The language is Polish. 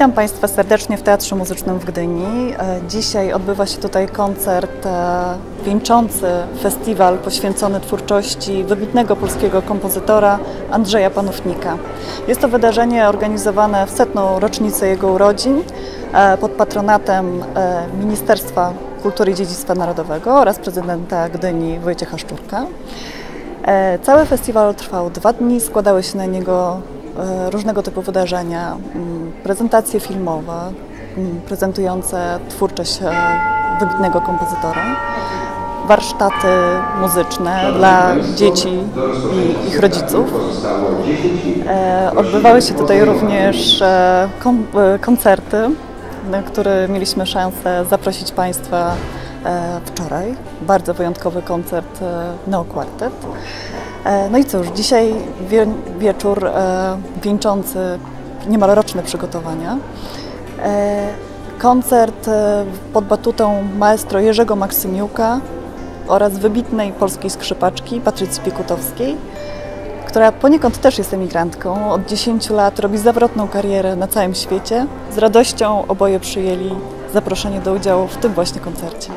Witam Państwa serdecznie w Teatrze Muzycznym w Gdyni. E, Dzisiaj odbywa się tutaj koncert e, wieńczący festiwal poświęcony twórczości wybitnego polskiego kompozytora Andrzeja Panównika. Jest to wydarzenie organizowane w setną rocznicę jego urodzin e, pod patronatem Ministerstwa Kultury i Dziedzictwa Narodowego oraz prezydenta Gdyni Wojciecha Szczurka. Cały festiwal trwał dwa dni, składały się na niego różnego typu wydarzenia, mm, prezentacje filmowe mm, prezentujące twórczość e, wybitnego kompozytora, warsztaty muzyczne dla dzieci i ich rodziców. E, Odbywały się tutaj również e, kon- e, koncerty, na które mieliśmy szansę zaprosić Państwa e, wczoraj. Bardzo wyjątkowy koncert e, Neokwartet. E, No i cóż, dzisiaj wie, wieczór e, wieńczący niemal roczne przygotowania. E, Koncert e, pod batutą maestro Jerzego Maksymiuka oraz wybitnej polskiej skrzypaczki Patrycji Piekutowskiej, która poniekąd też jest emigrantką. Od 10 lat robi zawrotną karierę na całym świecie. Z radością oboje przyjęli zaproszenie do udziału w tym właśnie koncercie.